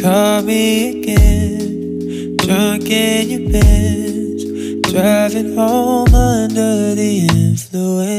Call me again, drunk in your bed, driving home under the influence.